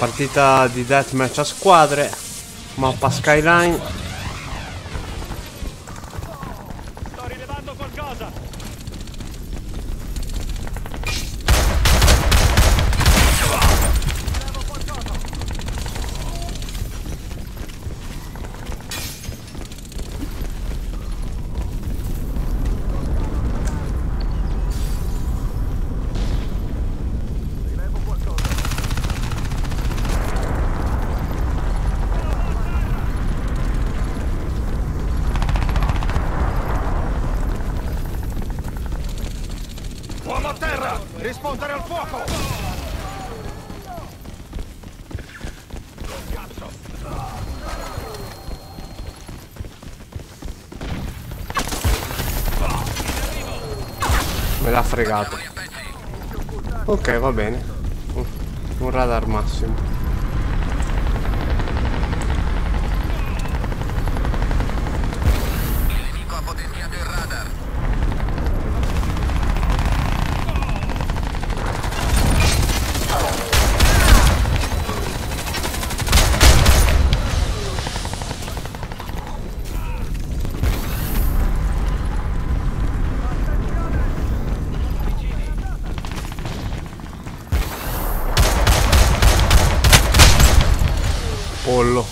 Partita di deathmatch a squadre. Mappa Skyline. Me l'ha fregato. Ok, va bene. Un radar massimo. Pollo.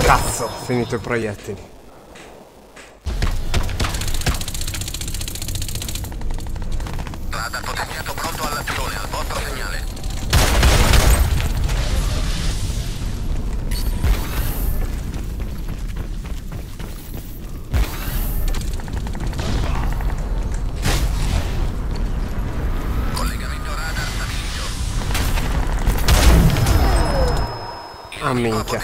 Cazzo, finito i proiettili. маленьких.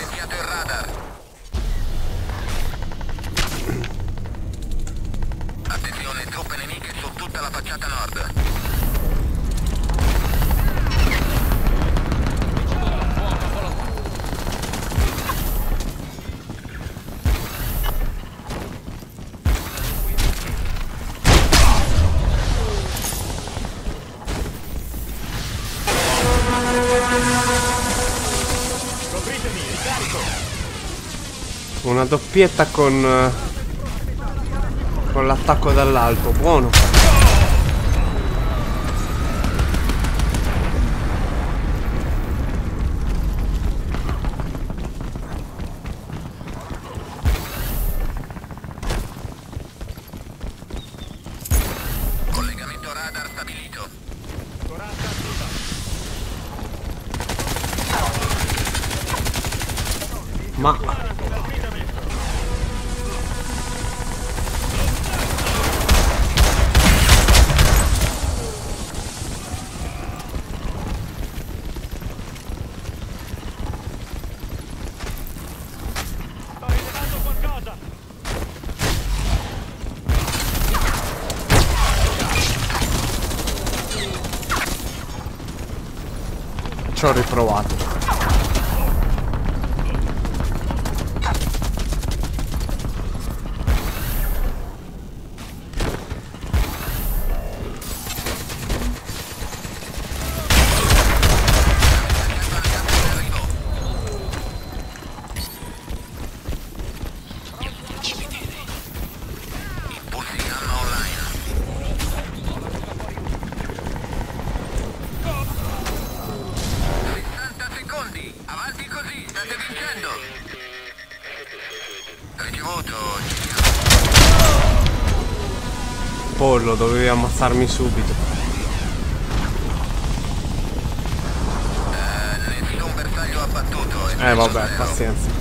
Una doppietta con... Eh, con l'attacco dall'alto, buono. Collegamento radar stabilito. Ma... Ci ho riprovato. Pollo, dovevi ammazzarmi subito. Eh. Eh vabbè, pazienza.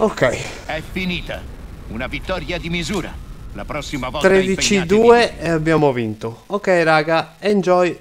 Ok, È finita. Una vittoria di misura. La prossima volta 13-2 e abbiamo vinto. Ok raga, enjoy